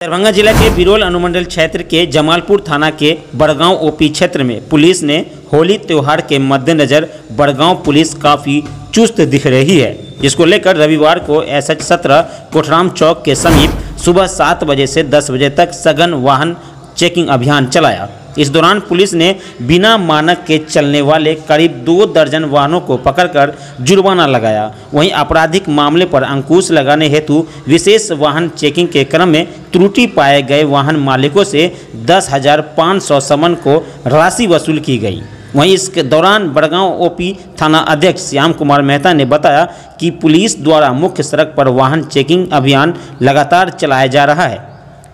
दरभंगा जिला के बिरोल अनुमंडल क्षेत्र के जमालपुर थाना के बड़गांव ओपी क्षेत्र में पुलिस ने होली त्यौहार के मद्देनजर बड़गांव पुलिस काफ़ी चुस्त दिख रही है। जिसको लेकर रविवार को एस एच सत्रह कोठराम चौक के समीप सुबह सात बजे से दस बजे तक सघन वाहन चेकिंग अभियान चलाया। इस दौरान पुलिस ने बिना मानक के चलने वाले करीब दो दर्जन वाहनों को पकड़कर जुर्माना लगाया। वहीं आपराधिक मामले पर अंकुश लगाने हेतु विशेष वाहन चेकिंग के क्रम में त्रुटि पाए गए वाहन मालिकों से दस हज़ार पाँच सौ समन को राशि वसूल की गई। वहीं इस दौरान बड़गांव ओपी थाना अध्यक्ष श्याम कुमार मेहता ने बताया कि पुलिस द्वारा मुख्य सड़क पर वाहन चेकिंग अभियान लगातार चलाया जा रहा है।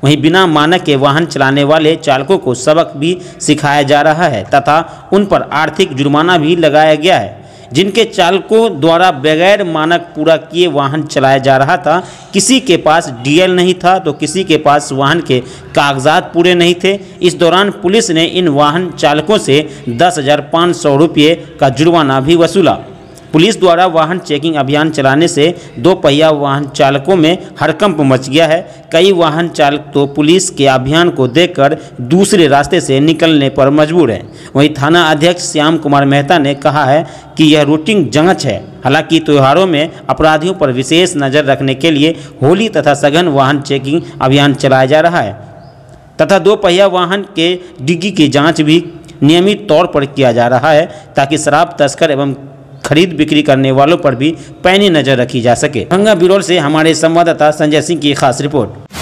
वहीं बिना मानक के वाहन चलाने वाले चालकों को सबक भी सिखाया जा रहा है, तथा उन पर आर्थिक जुर्माना भी लगाया गया है, जिनके चालकों द्वारा बगैर मानक पूरा किए वाहन चलाया जा रहा था। किसी के पास डीएल नहीं था तो किसी के पास वाहन के कागजात पूरे नहीं थे। इस दौरान पुलिस ने इन वाहन चालकों से दस हज़ार का जुर्माना भी वसूला। पुलिस द्वारा वाहन चेकिंग अभियान चलाने से दो पहिया वाहन चालकों में हड़कंप मच गया है। कई वाहन चालक तो पुलिस के अभियान को देखकर दूसरे रास्ते से निकलने पर मजबूर हैं। वहीं थाना अध्यक्ष श्याम कुमार मेहता ने कहा है कि यह रूटीन जाँच है। हालाँकि त्योहारों में अपराधियों पर विशेष नज़र रखने के लिए होली तथा सघन वाहन चेकिंग अभियान चलाया जा रहा है। तथा दो पहिया वाहन के डिग्गी की जाँच भी नियमित तौर पर किया जा रहा है ताकि शराब, तस्कर एवं खरीद बिक्री करने वालों पर भी पैनी नज़र रखी जा सके। गंगा बिरोल से हमारे संवाददाता संजय सिंह की खास रिपोर्ट।